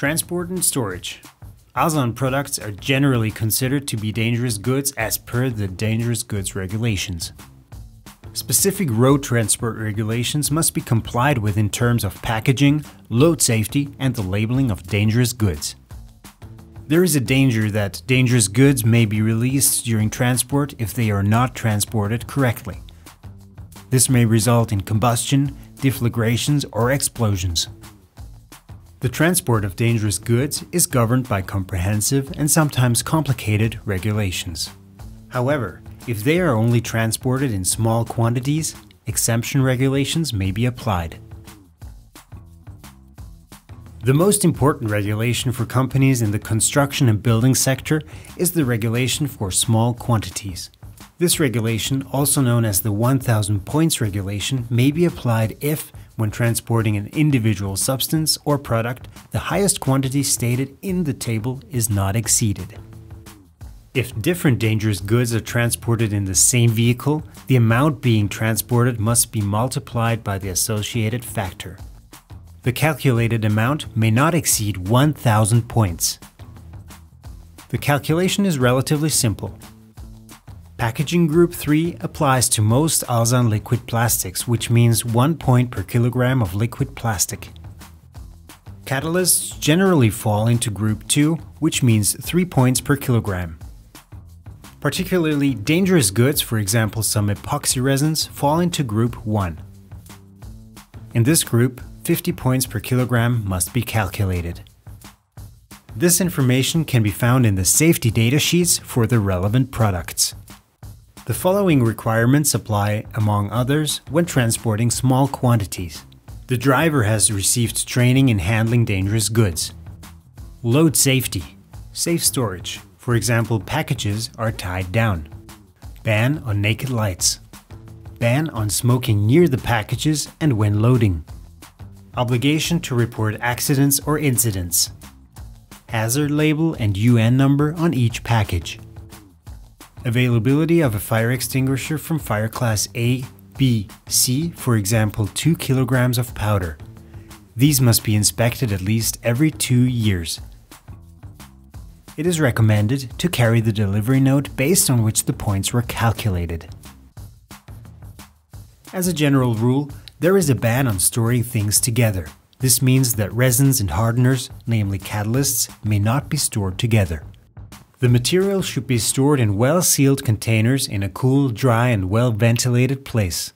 Transport and storage. ALSAN products are generally considered to be dangerous goods as per the dangerous goods regulations. Specific road transport regulations must be complied with in terms of packaging, load safety, and the labeling of dangerous goods. There is a danger that dangerous goods may be released during transport if they are not transported correctly. This may result in combustion, deflagrations, or explosions. The transport of dangerous goods is governed by comprehensive and sometimes complicated regulations. However, if they are only transported in small quantities, exemption regulations may be applied. The most important regulation for companies in the construction and building sector is the regulation for small quantities. This regulation, also known as the 1000 points regulation, may be applied if when transporting an individual substance or product, the highest quantity stated in the table is not exceeded. If different dangerous goods are transported in the same vehicle, the amount being transported must be multiplied by the associated factor. The calculated amount may not exceed 1000 points. The calculation is relatively simple. Packaging Group 3 applies to most ALSAN liquid plastics, which means 1 point per kilogram of liquid plastic. Catalysts generally fall into Group 2, which means 3 points per kilogram. Particularly dangerous goods, for example some epoxy resins, fall into Group 1. In this group, 50 points per kilogram must be calculated. This information can be found in the safety data sheets for the relevant products. The following requirements apply, among others, when transporting small quantities. The driver has received training in handling dangerous goods. Load safety, safe storage, for example, packages are tied down. Ban on naked lights. Ban on smoking near the packages and when loading. Obligation to report accidents or incidents. Hazard label and UN number on each package. Availability of a fire extinguisher from fire class A, B, C, for example 2 kilograms of powder. These must be inspected at least every two years. It is recommended to carry the delivery note based on which the points were calculated. As a general rule, there is a ban on storing things together. This means that resins and hardeners, namely catalysts, may not be stored together. The material should be stored in well-sealed containers in a cool, dry and well-ventilated place.